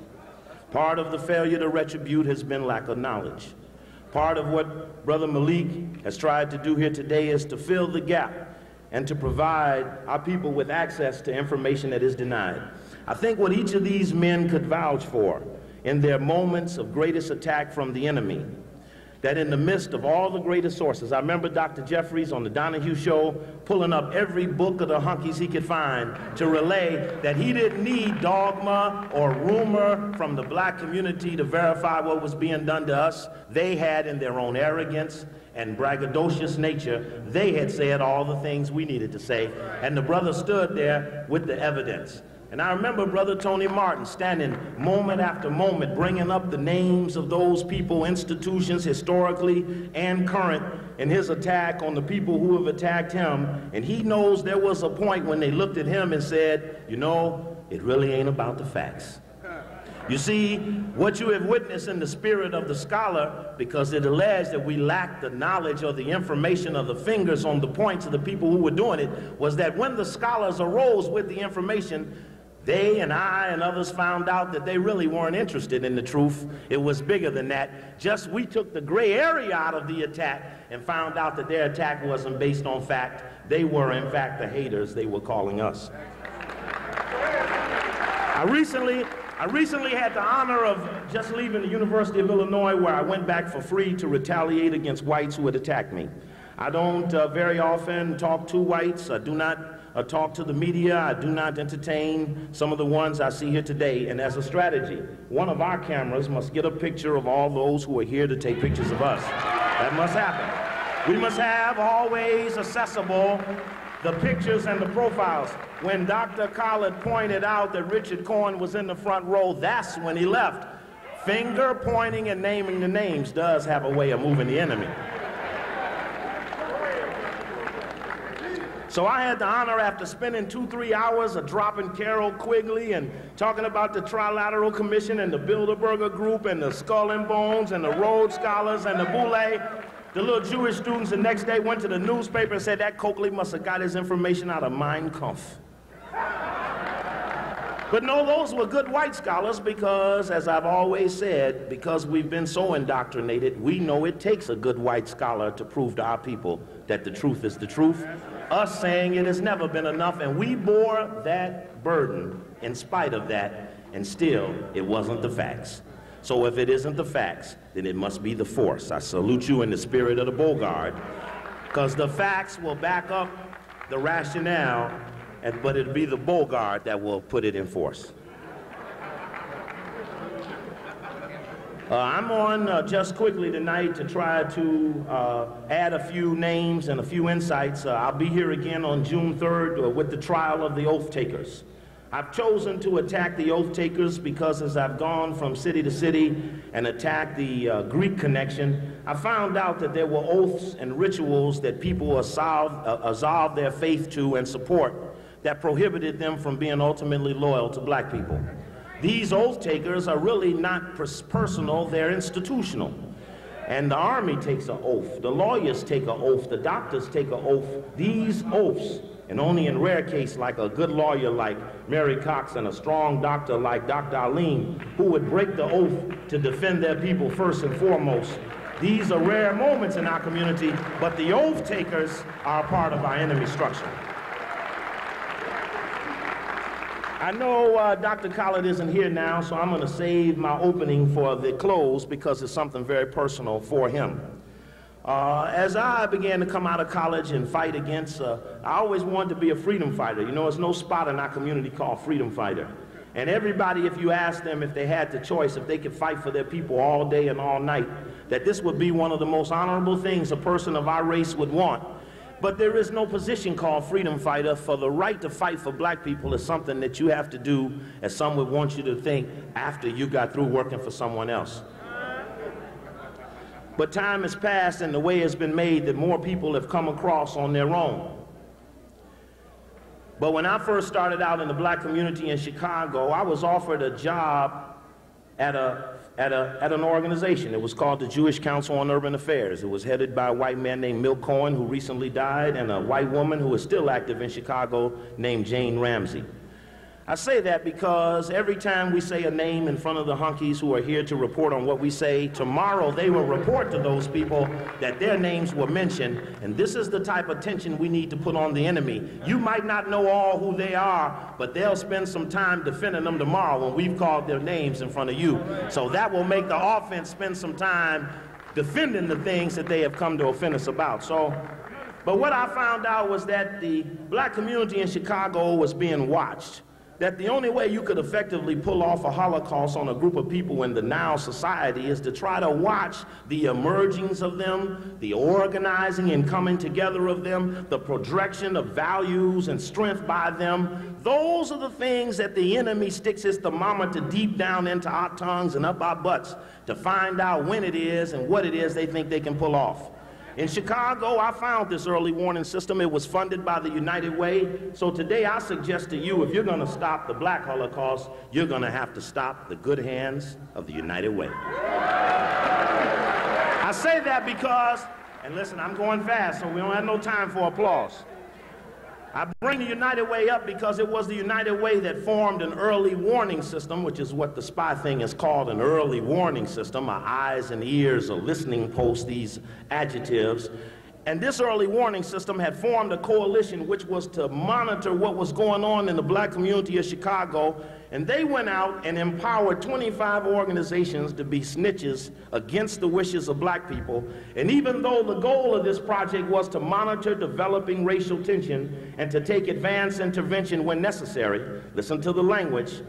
Part of the failure to retribute has been lack of knowledge. Part of what Brother Malik has tried to do here today is to fill the gap and to provide our people with access to information that is denied. I think what each of these men could vouch for in their moments of greatest attack from the enemy, that in the midst of all the greatest sources, I remember Dr. Jeffries on the Donahue show pulling up every book of the hunkies he could find to relay that he didn't need dogma or rumor from the black community to verify what was being done to us. They had in their own arrogance and braggadocious nature, they had said all the things we needed to say. And the brother stood there with the evidence. And I remember Brother Tony Martin standing moment after moment, bringing up the names of those people, institutions, historically and current, in his attack on the people who have attacked him. And he knows there was a point when they looked at him and said, you know, it really ain't about the facts. You see, what you have witnessed in the spirit of the scholar, because it alleged that we lacked the knowledge or the information of the fingers on the points of the people who were doing it, was that when the scholars arose with the information, they and I and others found out that they really weren't interested in the truth. It was bigger than that. Just we took the gray area out of the attack and found out that their attack wasn't based on fact. They were, in fact, the haters they were calling us. I recently, I recently had the honor of just leaving the University of Illinois where I went back for free to retaliate against whites who had attacked me. I don't uh, very often talk to whites. I do not uh, talk to the media. I do not entertain some of the ones I see here today. And as a strategy, one of our cameras must get a picture of all those who are here to take pictures of us. That must happen. We must have always accessible the pictures and the profiles. When Dr. Collett pointed out that Richard Cohen was in the front row, that's when he left. Finger pointing and naming the names does have a way of moving the enemy. So I had the honor after spending two, three hours of dropping Carroll Quigley and talking about the Trilateral Commission and the Bilderberger Group and the Skull and Bones and the Rhodes Scholars and the Boule. The little Jewish students the next day went to the newspaper and said that Cokely must have got his information out of Mein Kampf. But no, those were good white scholars because, as I've always said, because we've been so indoctrinated, we know it takes a good white scholar to prove to our people that the truth is the truth us saying it has never been enough, and we bore that burden in spite of that, and still it wasn't the facts. So if it isn't the facts, then it must be the force. I salute you in the spirit of the Bogard, because the facts will back up the rationale, and, but it'll be the Bogard that will put it in force. Uh, I'm on uh, just quickly tonight to try to uh, add a few names and a few insights. Uh, I'll be here again on June 3rd uh, with the trial of the oath takers. I've chosen to attack the oath takers because as I've gone from city to city and attacked the uh, Greek connection, I found out that there were oaths and rituals that people absolved their faith to and support that prohibited them from being ultimately loyal to black people. These oath takers are really not personal, they're institutional. And the army takes an oath, the lawyers take an oath, the doctors take an oath. These oaths, and only in rare case like a good lawyer like Mary Cox and a strong doctor like Dr. Alim, who would break the oath to defend their people first and foremost. These are rare moments in our community, but the oath takers are a part of our enemy structure. I know uh, Dr. Collett isn't here now, so I'm going to save my opening for the close because it's something very personal for him. Uh, as I began to come out of college and fight against, uh, I always wanted to be a freedom fighter. You know, there's no spot in our community called freedom fighter. And everybody, if you ask them if they had the choice, if they could fight for their people all day and all night, that this would be one of the most honorable things a person of our race would want. But there is no position called freedom fighter, for the right to fight for black people is something that you have to do, as some would want you to think, after you got through working for someone else. But time has passed and the way has been made that more people have come across on their own. But when I first started out in the black community in Chicago, I was offered a job at, a, at, a, at an organization. It was called the Jewish Council on Urban Affairs. It was headed by a white man named Milt Cohen, who recently died, and a white woman who is still active in Chicago named Jane Ramsey. I say that because every time we say a name in front of the hunkies who are here to report on what we say, tomorrow they will report to those people that their names were mentioned, and this is the type of tension we need to put on the enemy. You might not know all who they are, but they'll spend some time defending them tomorrow when we've called their names in front of you. So that will make the offense spend some time defending the things that they have come to offend us about. So, but what I found out was that the black community in Chicago was being watched that the only way you could effectively pull off a Holocaust on a group of people in the now society is to try to watch the emergings of them, the organizing and coming together of them, the projection of values and strength by them. Those are the things that the enemy sticks his thermometer deep down into our tongues and up our butts to find out when it is and what it is they think they can pull off. In Chicago, I found this early warning system. It was funded by the United Way. So today I suggest to you, if you're going to stop the black Holocaust, you're going to have to stop the good hands of the United Way. I say that because, and listen, I'm going fast, so we don't have no time for applause. I bring the United Way up because it was the United Way that formed an early warning system, which is what the spy thing is called an early warning system. Our eyes and ears, a listening post, these adjectives. And this early warning system had formed a coalition which was to monitor what was going on in the black community of Chicago. And they went out and empowered 25 organizations to be snitches against the wishes of black people. And even though the goal of this project was to monitor developing racial tension and to take advanced intervention when necessary, listen to the language,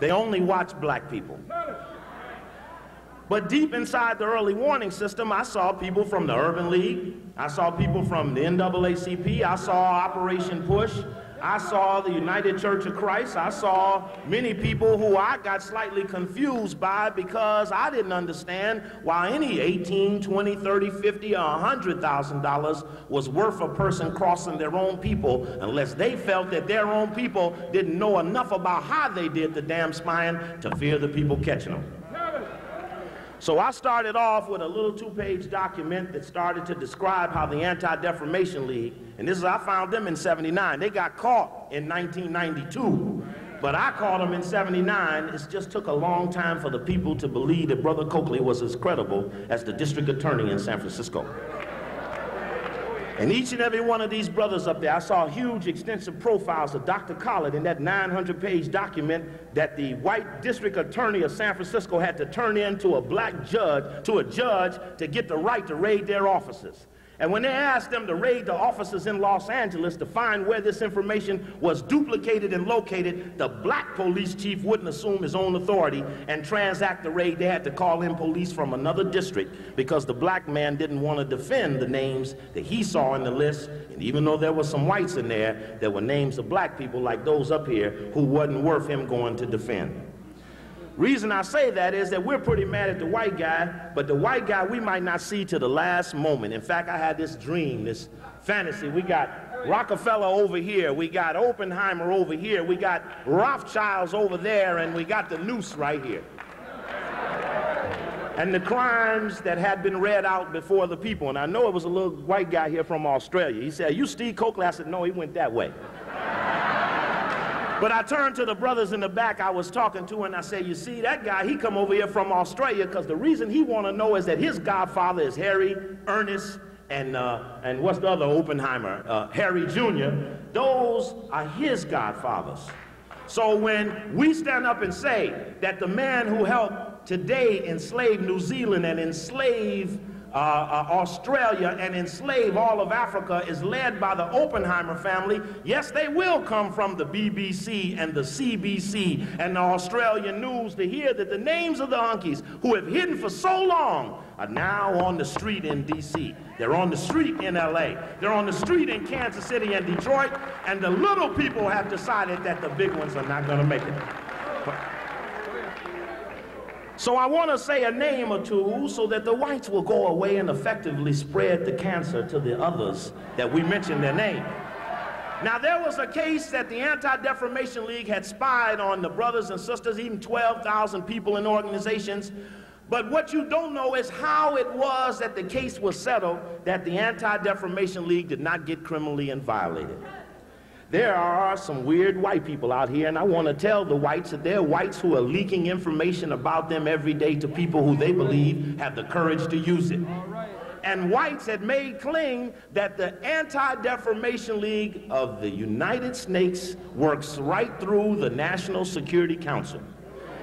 they only watched black people. But deep inside the early warning system, I saw people from the Urban League. I saw people from the NAACP. I saw Operation Push. I saw the United Church of Christ. I saw many people who I got slightly confused by because I didn't understand why any 18, 20, 30, 50, or $100,000 was worth a person crossing their own people unless they felt that their own people didn't know enough about how they did the damn spying to fear the people catching them. So I started off with a little two-page document that started to describe how the Anti-Defamation League, and this is I found them in 79. They got caught in 1992. But I caught them in 79. It just took a long time for the people to believe that Brother Cokely was as credible as the district attorney in San Francisco. And each and every one of these brothers up there, I saw huge, extensive profiles of Dr. Collard in that 900-page document that the white district attorney of San Francisco had to turn in to a black judge, to a judge, to get the right to raid their offices. And when they asked them to raid the offices in Los Angeles to find where this information was duplicated and located, the black police chief wouldn't assume his own authority and transact the raid. They had to call in police from another district because the black man didn't want to defend the names that he saw in the list. And even though there were some whites in there, there were names of black people like those up here who wasn't worth him going to defend. Reason I say that is that we're pretty mad at the white guy, but the white guy we might not see to the last moment. In fact, I had this dream, this fantasy. We got Rockefeller over here, we got Oppenheimer over here, we got Rothschilds over there, and we got the noose right here. And the crimes that had been read out before the people. And I know it was a little white guy here from Australia. He said, You Steve Cokely? I said, No, he went that way. But I turned to the brothers in the back I was talking to and I said, you see, that guy, he come over here from Australia because the reason he want to know is that his godfather is Harry, Ernest, and, uh, and what's the other Oppenheimer? Uh, Harry Jr. Those are his godfathers. So when we stand up and say that the man who helped today enslave New Zealand and enslave uh, uh, Australia and enslave all of Africa is led by the Oppenheimer family, yes, they will come from the BBC and the CBC and the Australian news to hear that the names of the hunkies who have hidden for so long are now on the street in D.C. They're on the street in L.A. They're on the street in Kansas City and Detroit, and the little people have decided that the big ones are not going to make it. But, so I want to say a name or two so that the whites will go away and effectively spread the cancer to the others that we mention their name. Now, there was a case that the Anti-Defamation League had spied on the brothers and sisters, even 12,000 people in organizations. But what you don't know is how it was that the case was settled that the Anti-Defamation League did not get criminally and violated. There are some weird white people out here, and I want to tell the whites that there are whites who are leaking information about them every day to people who they believe have the courage to use it. And whites had made claim that the Anti-Defamation League of the United States works right through the National Security Council.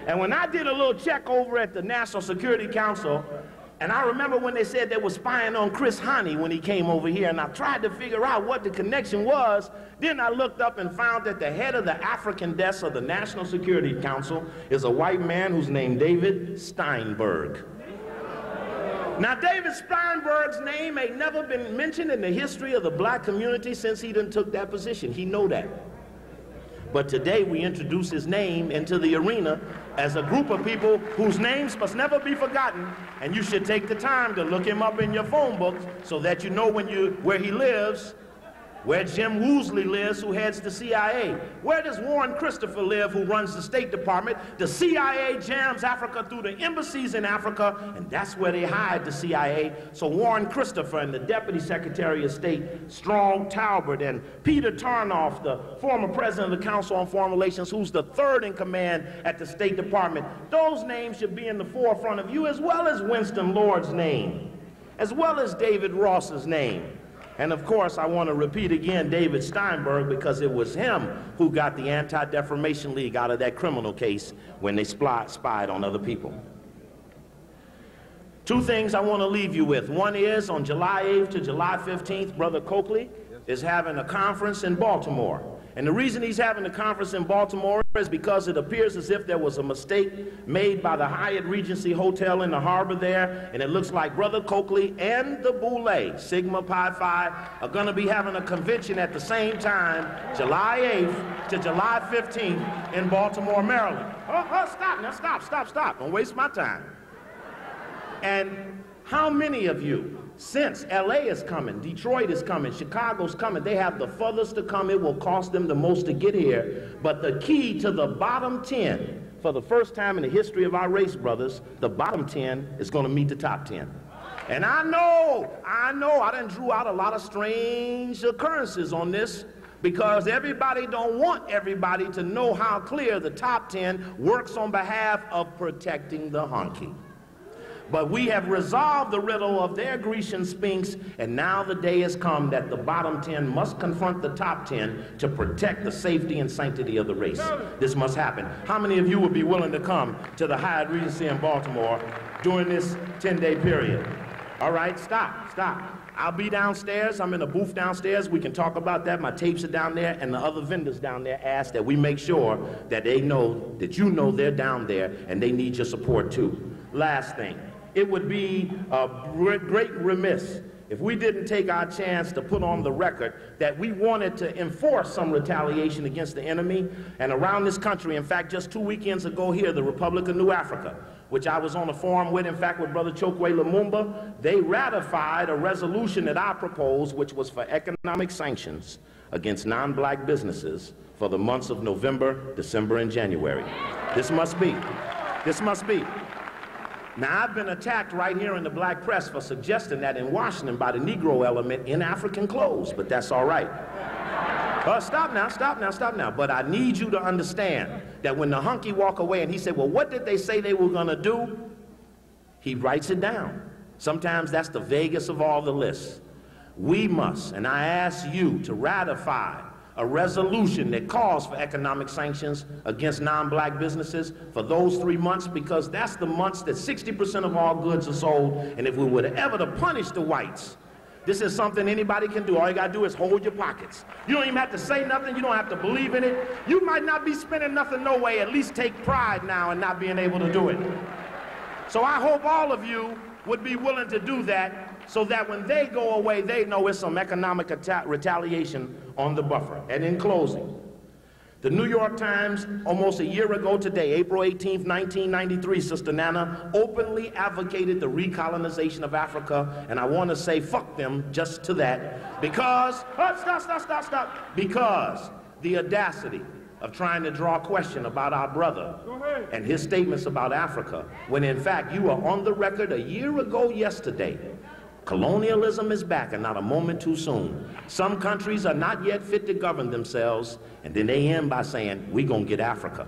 And when I did a little check over at the National Security Council, and I remember when they said they were spying on Chris Hani when he came over here, and I tried to figure out what the connection was. Then I looked up and found that the head of the African desk of the National Security Council is a white man who's named David Steinberg. Now, David Steinberg's name ain't never been mentioned in the history of the black community since he done took that position. He know that. But today we introduce his name into the arena as a group of people whose names must never be forgotten, and you should take the time to look him up in your phone book so that you know when you, where he lives where Jim Woolsey lives, who heads the CIA. Where does Warren Christopher live, who runs the State Department? The CIA jams Africa through the embassies in Africa, and that's where they hide the CIA. So Warren Christopher and the Deputy Secretary of State, Strobe Talbott, and Peter Tarnoff, the former president of the Council on Foreign Relations, who's the third in command at the State Department, those names should be in the forefront of you, as well as Winston Lord's name, as well as David Ross's name. And of course, I want to repeat again David Steinberg because it was him who got the Anti-Defamation League out of that criminal case when they spied on other people. Two things I want to leave you with. One is on July 8th to July 15th, Brother Cokely is having a conference in Baltimore. And the reason he's having a conference in Baltimore is because it appears as if there was a mistake made by the Hyatt Regency Hotel in the harbor there, and it looks like Brother Cokely and the Boule, Sigma Pi Phi, are going to be having a convention at the same time, July 8th to July 15th in Baltimore, Maryland. Oh, oh, stop, now stop, stop, stop. Don't waste my time. And how many of you since LA is coming, Detroit is coming, Chicago's coming, they have the furthest to come. It will cost them the most to get here. But the key to the bottom 10, for the first time in the history of our race, brothers, the bottom 10 is going to meet the top 10. And I know, I know, I done drew out a lot of strange occurrences on this because everybody don't want everybody to know how clear the top 10 works on behalf of protecting the honky. But we have resolved the riddle of their Grecian Sphinx, and now the day has come that the bottom 10 must confront the top 10 to protect the safety and sanctity of the race. This must happen. How many of you would be willing to come to the Hyatt Regency in Baltimore during this 10-day period? All right, stop, stop. I'll be downstairs. I'm in a booth downstairs. We can talk about that. My tapes are down there, and the other vendors down there ask that we make sure that they know that you know they're down there and they need your support too. Last thing, it would be uh, a great remiss if we didn't take our chance to put on the record that we wanted to enforce some retaliation against the enemy. And around this country, in fact, just two weekends ago here, the Republic of New Africa, which I was on a forum with, in fact, with Brother Chokwe Lumumba, they ratified a resolution that I proposed, which was for economic sanctions against non-black businesses for the months of November, December, and January. This must be. This must be. Now, I've been attacked right here in the black press for suggesting that in Washington by the Negro element in African clothes, but that's all right. Uh, stop now, stop now, stop now. But I need you to understand that when the hunky walk away and he said, well, what did they say they were going to do? He writes it down. Sometimes that's the vaguest of all the lists. We must, and I ask you to ratify a resolution that calls for economic sanctions against non-black businesses for those three months because that's the months that 60% of all goods are sold. And if we were ever to punish the whites, this is something anybody can do. All you gotta do is hold your pockets. You don't even have to say nothing. You don't have to believe in it. You might not be spending nothing no way. At least take pride now in not being able to do it. So I hope all of you would be willing to do that so that when they go away, they know it's some economic retaliation on the buffer. And in closing, The New York Times, almost a year ago today, April 18, 1993, Sister Nana, openly advocated the recolonization of Africa, and I want to say fuck them just to that, because, oh, stop, stop, stop, stop, because the audacity of trying to draw a question about our brother and his statements about Africa, when in fact you were on the record a year ago yesterday Colonialism is back and not a moment too soon. Some countries are not yet fit to govern themselves, and then they end by saying, We're going to get Africa.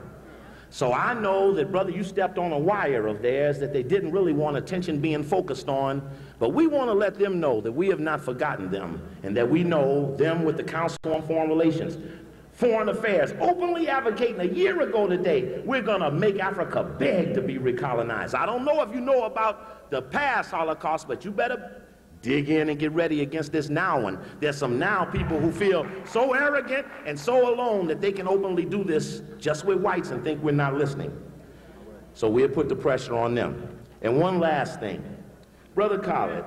So I know that, brother, you stepped on a wire of theirs that they didn't really want attention being focused on, but we want to let them know that we have not forgotten them and that we know them with the Council on Foreign Relations. Foreign Affairs, openly advocating a year ago today, we're going to make Africa beg to be recolonized. I don't know if you know about the past Holocaust, but you better dig in and get ready against this now one. There's some now people who feel so arrogant and so alone that they can openly do this just with whites and think we're not listening. So we'll put the pressure on them. And one last thing. Brother Khalid,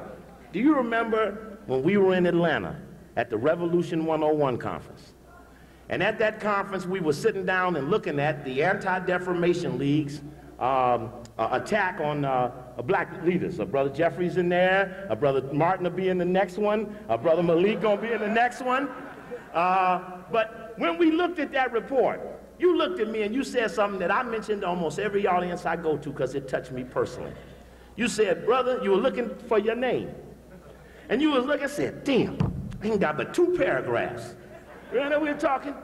do you remember when we were in Atlanta at the Revolution 101 conference? And at that conference, we were sitting down and looking at the Anti-Defamation League's um, attack on uh, black leaders. A brother Jeffries in there, a brother Martin will be in the next one, a brother Malik gonna be in the next one. Uh, but when we looked at that report, you looked at me and you said something that I mentioned to almost every audience I go to because it touched me personally. You said, brother, you were looking for your name. And you was looking and said, damn, I ain't got but two paragraphs. You know we were talking?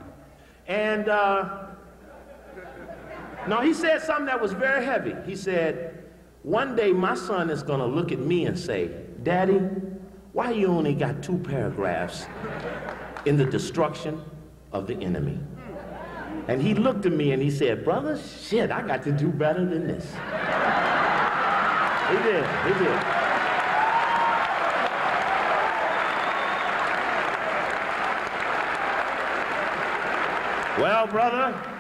And uh, no, he said something that was very heavy. He said, one day my son is going to look at me and say, Daddy, why you only got two paragraphs in the destruction of the enemy? And he looked at me and he said, Brother, shit, I got to do better than this. he did, he did. Well, brother,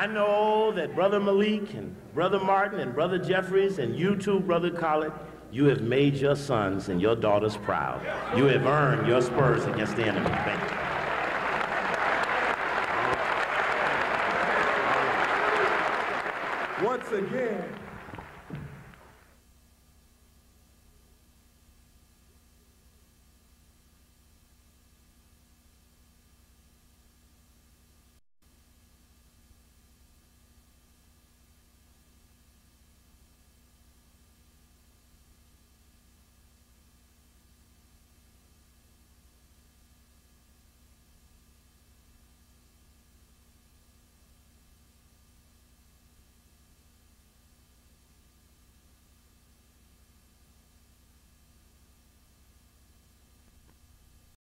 I know that Brother Malik and Brother Martin and Brother Jeffries and you too, Brother Khalid, you have made your sons and your daughters proud. You have earned your spurs against the enemy. Thank you. Once again,